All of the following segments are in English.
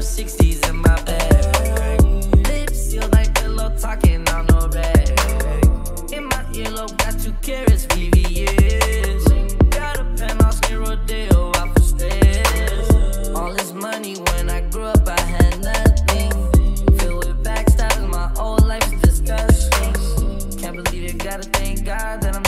60s in my bag. Lips sealed like pillow talking on bag. In my earlobe, got two. Got a penthouse. All this money when I grew up, I had nothing. With my disgusting. Can't believe it, gotta thank God that I'm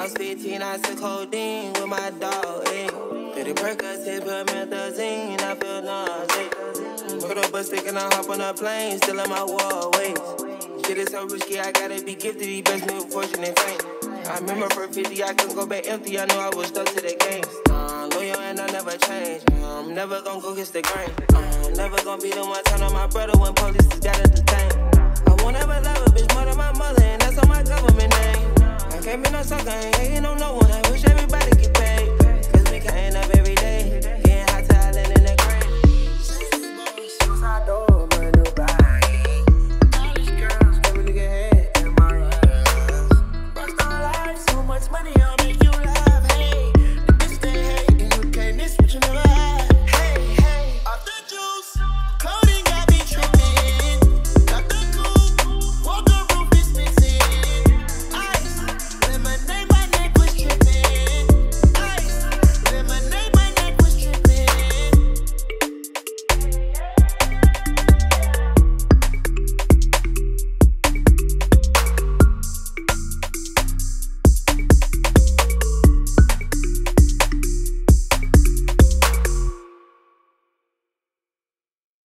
I was 15, I took codeine with my dog, hey. Did it Percocet, put methazine, I feel nauseous. Put up a stick and I hop on a plane, still in my wall. Shit is so risky, I gotta be gifted, he best with fortune and fame. I remember for 50, I couldn't go back empty, I knew I was stuck to the game. Uh, loyal and I never change. I'm never gonna go against the grain. Uh, never gonna be the one turn on my brother when police just gotta detain. I I eh, no ain't on no